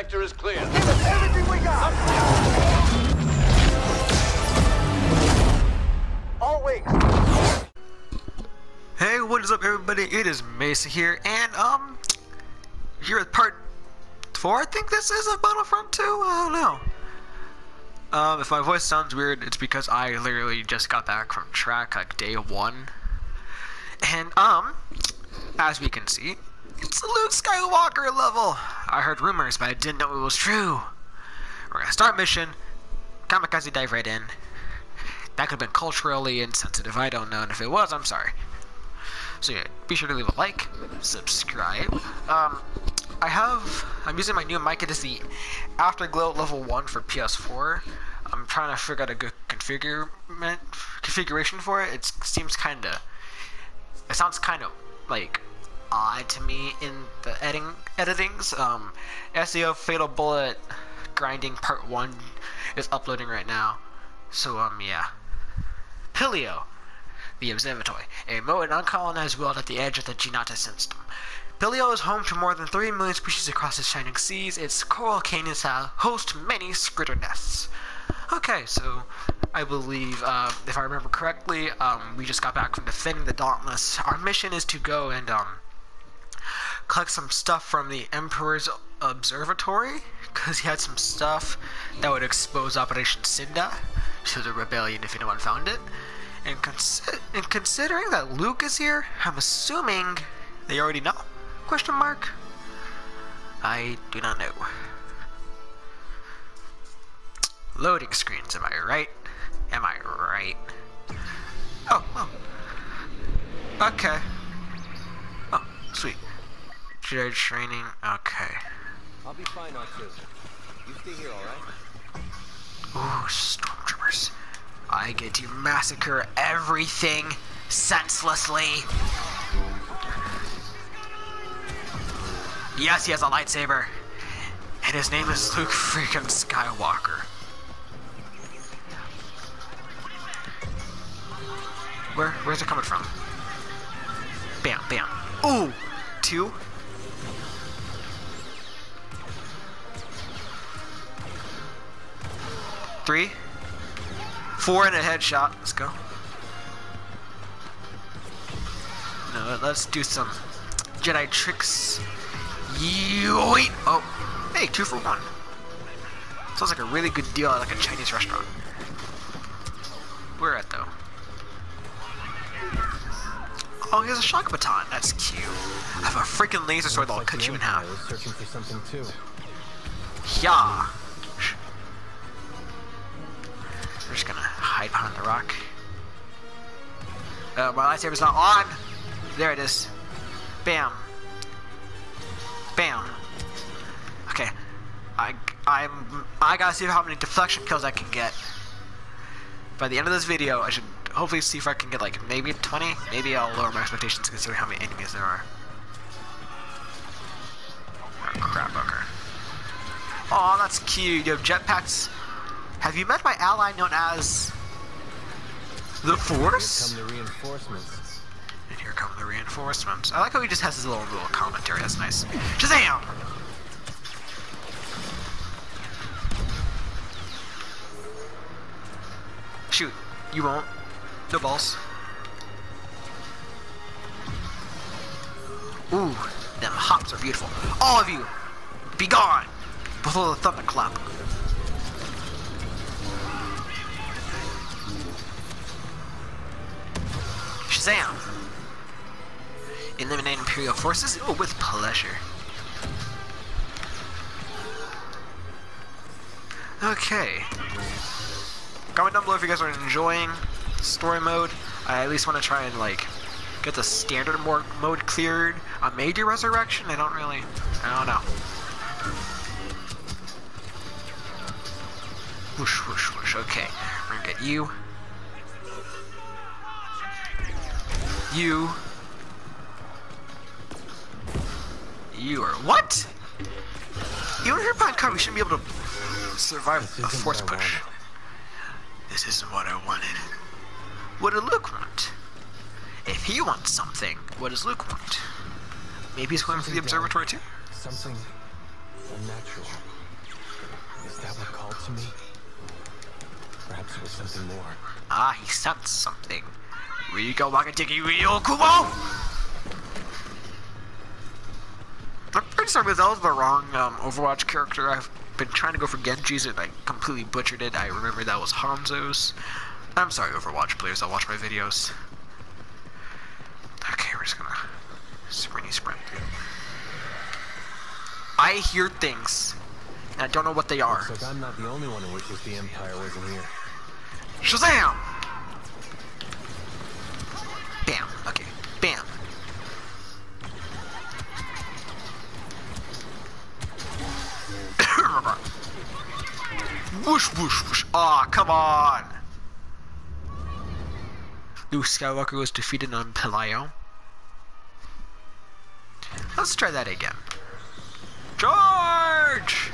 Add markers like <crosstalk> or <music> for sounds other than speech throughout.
sector is clear. Give us everything we got! All wings. Hey, what is up everybody? It is Mesa here, and um, here at part 4, I think this is of Battlefront 2? I don't know. Um, if my voice sounds weird, it's because I literally just got back from track, like, day 1. And, um, as we can see, it's Luke Skywalker level! I heard rumors, but I didn't know it was true. We're gonna start mission, kamikaze dive right in. That could have been culturally insensitive, I don't know, and if it was, I'm sorry. So yeah, be sure to leave a like, subscribe. Um, I have, I'm using my new mic. It is the Afterglow Level 1 for PS4. I'm trying to figure out a good configuration for it. It seems kind of, it sounds kind of like odd to me in the editing editings. Um, SAO Fatal Bullet Grinding Part 1 is uploading right now. So um, yeah. Pillio the observatory, a remote and uncolonized world at the edge of the Ginata system. Pillio is home to more than 3 million species across its shining seas. Its coral canyons host many skritter nests. Okay, so I believe, uh, if I remember correctly, um, we just got back from defending the Dauntless. Our mission is to go and um, collect some stuff from the Emperor's observatory, because he had some stuff that would expose Operation Cinder to the rebellion if anyone found it. And, consi and considering that Luke is here, I'm assuming they already know? Question mark? I do not know. Loading screens, am I right? Am I right? Oh, oh. Okay. Oh, training, okay. I'll be fine, R2. You stay here, alright? Ooh, stormtroopers. I get to massacre everything senselessly. Yes, he has a lightsaber. And his name is Luke freaking Skywalker. Where, where's it coming from? Bam, bam. Ooh! Two. Three. Four and a headshot. Let's go. No, let's do some Jedi tricks. Yoit! Oh, hey, two for one. Sounds like a really good deal at like a Chinese restaurant. Where at though? Oh, he has a shock baton. That's cute. I have a freaking laser sword that'll cut you in half. I was searching for something too. Yeah. Hide behind the rock. Uh, my lightsaber's not on. There it is. Bam. Bam. Okay. I I'm I gotta see how many deflection kills I can get. By the end of this video, I should hopefully see if I can get like maybe 20. Maybe I'll lower my expectations considering how many enemies there are. Oh crap, okay. Oh, that's cute. You have jetpacks. Have you met my ally known as the Force? Here come the reinforcements. And here come the reinforcements. I like how he just has his little little commentary. That's nice. Shazam! Shoot. You won't. No balls. Ooh, them hops are beautiful. All of you, be gone before the thunderclap. Shazam! Eliminate Imperial forces? Oh, with pleasure. Okay. Comment down below if you guys are enjoying story mode. I at least want to try and, like, get the standard mode cleared. I A major resurrection? I don't really... I don't know. Whoosh, whoosh, whoosh. Okay. We're gonna get you. You. You are what? You and her pine car, we shouldn't be able to survive a force push. This isn't what I wanted. What did Luke want? If he wants something, what does Luke want? Maybe he's going for the observatory too? Something Unnatural. Is that what called to me? Perhaps it was something more. Ah, he sensed something. Rigo Wakatiki Ryo Kumo! I'm pretty sorry, that was the wrong um, Overwatch character. I've been trying to go for Genji's and I completely butchered it. I remember that was Hanzo's. I'm sorry, Overwatch players that watch my videos. Okay, we're just gonna sprinty sprint. I hear things, and I don't know what they are. Looks like I'm not the only one who wishes the Empire wasn't here. Shazam! Whoosh, whoosh, whoosh. Aw, oh, come on! Luke Skywalker was defeated on Pillio. Let's try that again. George!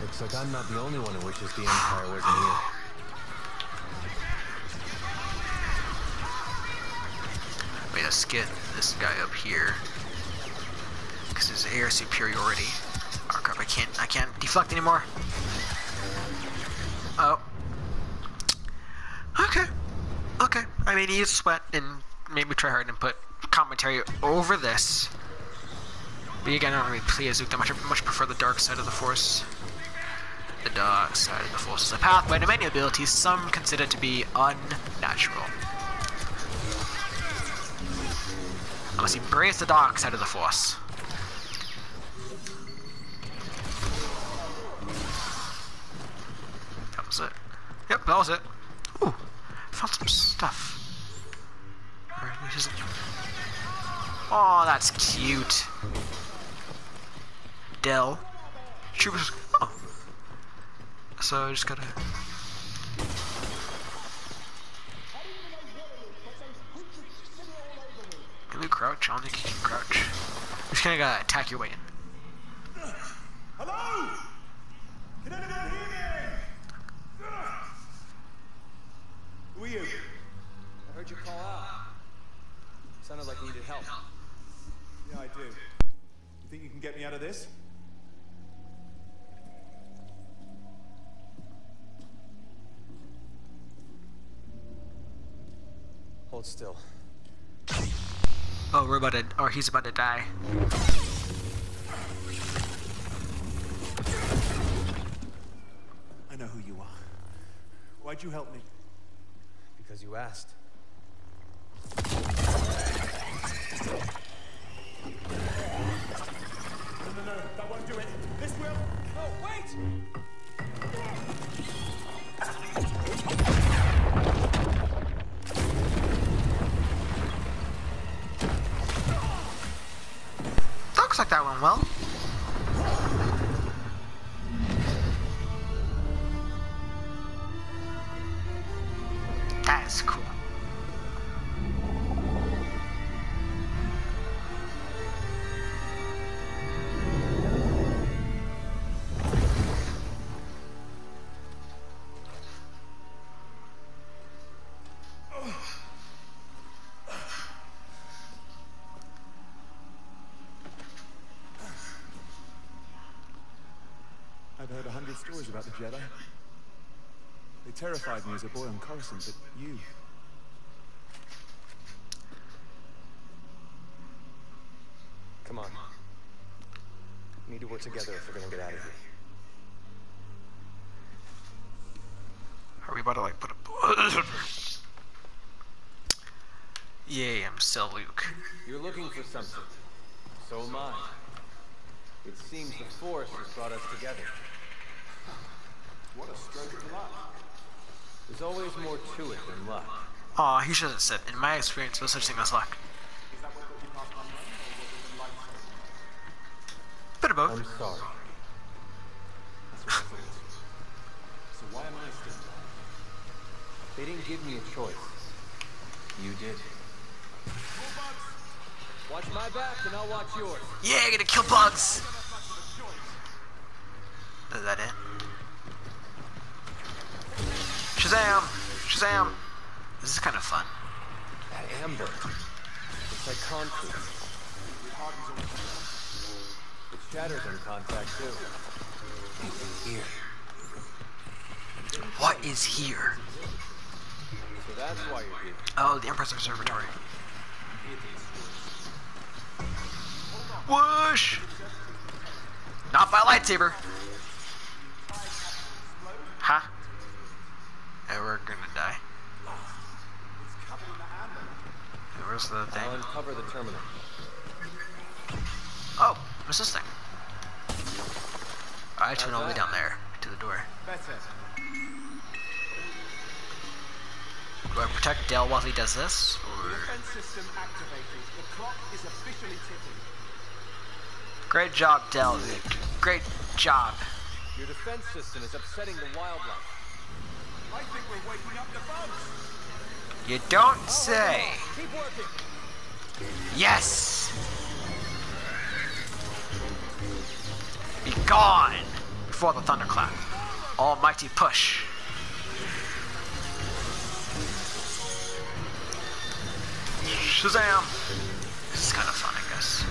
Looks like I'm not the only one who wishes the Empire wasn't here. Wait, let's get this guy up here. Because his air superiority. Oh crap, I can't, I can't deflect anymore. Mean, use sweat and maybe try hard and put commentary over this. But again, I don't really play Azuka. I much, much prefer the dark side of the Force. The dark side of the Force is a pathway to many abilities some consider to be unnatural. I must embrace the dark side of the Force. That was it. Yep, that was it. Ooh, found some stuff. This isn't- Oh, that's cute. Del. Troopers. Oh. So I just gotta. Can we crouch? I don't think you can crouch. Just kinda gotta attack your way in. Hello? Can anyone hear me? Who are you? I heard you call out. Sounded like you needed help. Yeah, I do. You think you can get me out of this? Hold still. Oh, we're about to. Or he's about to die. I know who you are. Why'd you help me? Because you asked. Like that went well. Stories about the Jedi. They terrified me as a boy on Coruscant, but you. Come on. We need to work together if we're gonna get out of here. Are we about to like put a. Yay, I'm still Luke. You're looking for something. So am I. It seems the Force has brought us together. What a stroke of luck. There's always more to it than luck. Aw, he should have said, in my experience, no such thing as luck. Is that what you past my or was it the lightsaber? Bit of both. I'm sorry. That's what I thought. So why am I still alive? They didn't give me a choice. You did. Watch my back and I'll watch yours. Yeah, gonna kill bugs! Is that it? Shazam! Shazam! This is kind of fun. That amber. It's like concrete. It's Chatter's in contact too. Here. What is here? So that's why you're here. Oh, the Empress Observatory. Whoosh! Not by lightsaber. Huh? Yeah, we're gonna die. Yeah, Where's the thing? Alan, cover the terminal. Oh, what's this thing? I turn all the way down there to the door. Do I protect Del while he does this? Or... Defense system activated. The clock is officially ticking. Great job, Del. Great job. Your defense system is upsetting the wildlife. I think we're waking up the bugs. You don't say. Keep working. Yes! Be gone before the thunderclap. Almighty push. Shazam! This is kind of fun, I guess.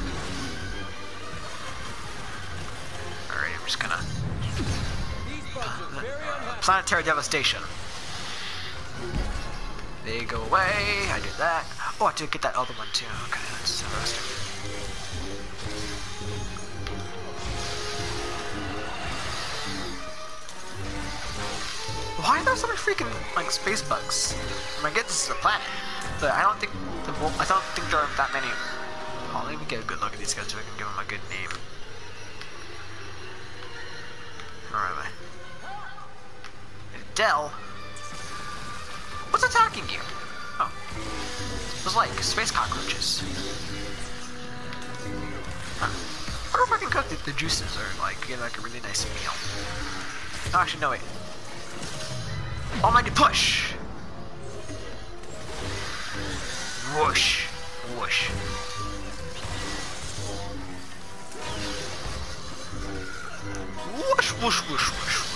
Alright, I'm just gonna. Planetary devastation. They go away. I did that. Oh, I did get that other one too. Okay, that's interesting. Why are there so many freaking like space bugs? I, mean, I get this is a planet, but I don't think the I don't think there are that many. Oh, let me get a good look at these guys so I can give them a good name. Where are they? Del. What's attacking you? Oh. Those like space cockroaches. Huh. I wonder if I can cook the, the juices or like get like a really nice meal. No, actually, no wait. Oh, Almighty push! Whoosh. Whoosh. Whoosh, whoosh, whoosh, whoosh,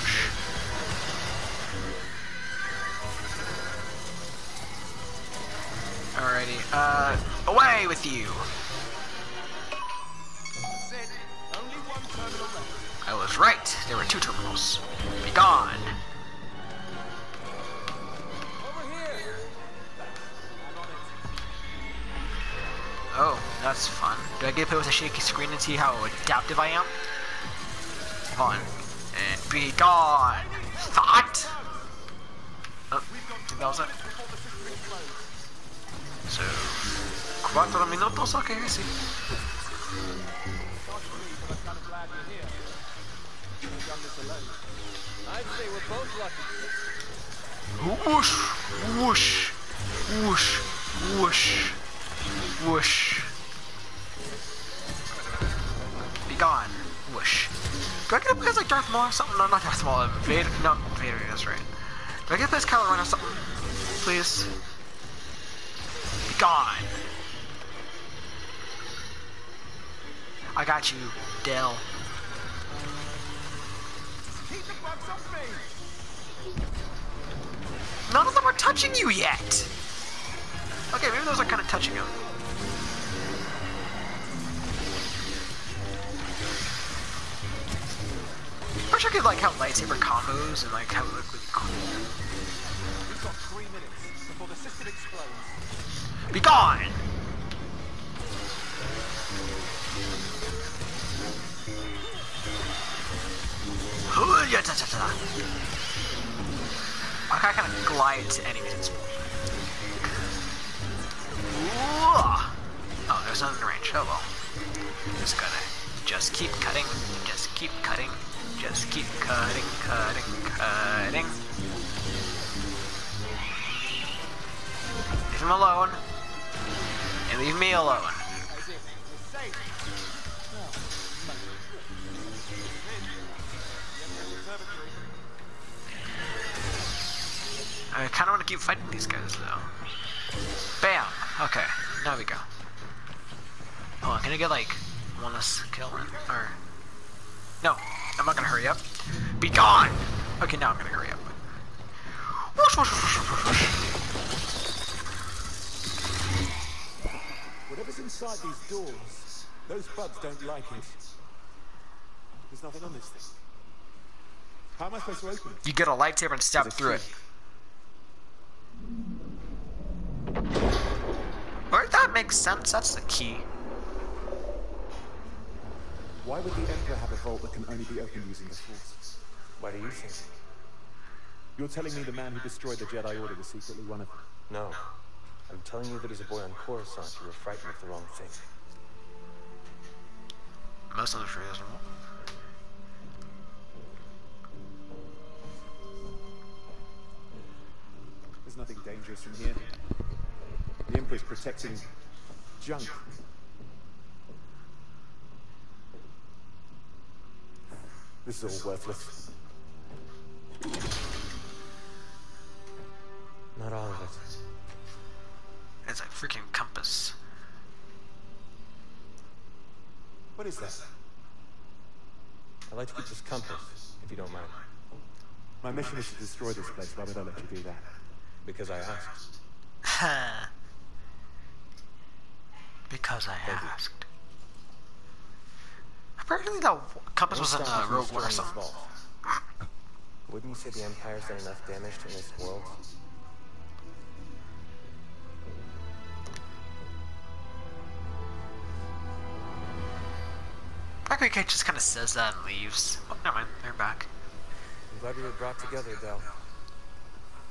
Alrighty, uh, away with you! I was right, there were two terminals. Be gone! Oh, that's fun. Do I get put with a shaky screen and see how adaptive I am? Fun. And be gone! Thought! Oh, that was it. So, cuatro minutos, okay, I see. To. Whoosh, whoosh, whoosh, whoosh, whoosh. Be gone, whoosh. Do I get a place like Darth Maul or something? No, not Darth Maul. Vader. No, Vader. That's right. Do I get a place Kylo Ren or something? Please. Gone. I got you, Del. Keep the bugs off me! None of them are touching you yet. Okay, maybe those are kind of touching him. I wish I could like have lightsaber combos and like have it look really cool. Be gone! Ooh, yeah, da, da, da. I can kind of glide to enemies at this point. Oh, there's nothing in range. Oh well. Just gotta just keep cutting, just keep cutting, just keep cutting, cutting, cutting. Leave him alone. Leave me alone. I kind of want to keep fighting these guys though. Bam! Okay, now we go. Oh, can I get like one less kill? Or. No, I'm not gonna hurry up. Be gone! Okay, now I'm gonna hurry up. Whoosh, whoosh, whoosh, whoosh, whoosh. Whatever's inside these doors, those bugs don't like it. There's nothing on this thing. How am I supposed to open it? You get a light lightsaber and stab There's a through it. key. Or that makes sense. That's the key. Why would the Emperor have a vault that can only be opened using the Force? Why do you think? You're telling me the man who destroyed the Jedi Order was secretly one of them? No. I'm telling you that as a boy on Coruscant, you were frightened of the wrong thing. Most of the reasonable. There's nothing dangerous from here. The Emperor's protecting junk. This is all worthless. Not all of it. It's a freaking compass. What is that? I'd like to keep this compass, if you don't mind. My mission is to destroy this place. Why would I let you do that? Because I asked. Ha! <laughs> because I asked. Apparently, the compass was in Won't uh, stop you Rogue from One or something. Wouldn't you say the Empire's done enough damage to this world? Michael K just kind of says that and leaves. Oh, never mind, they're back. I'm glad we were brought together, Del.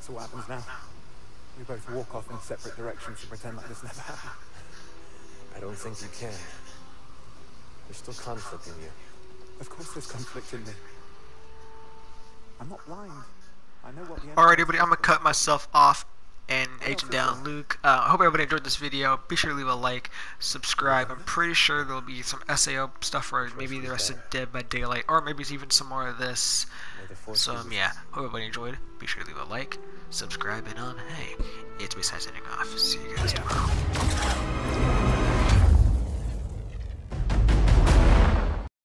So what happens now? We both walk off in separate directions and pretend like this never happened. I don't think you can. There's still conflict in you. Of course there's conflict in me. I'm not blind. I know what the Alright, everybody, I'm gonna cut myself off and agent down Luke. Uh, I hope everybody enjoyed this video. Be sure to leave a like, subscribe. I'm pretty sure there'll be some SAO stuff or maybe the rest of Dead by Daylight, or maybe it's even some more of this. So um, yeah, hope everybody enjoyed. Be sure to leave a like, subscribe, and um, hey, it's me signing off. See you guys tomorrow.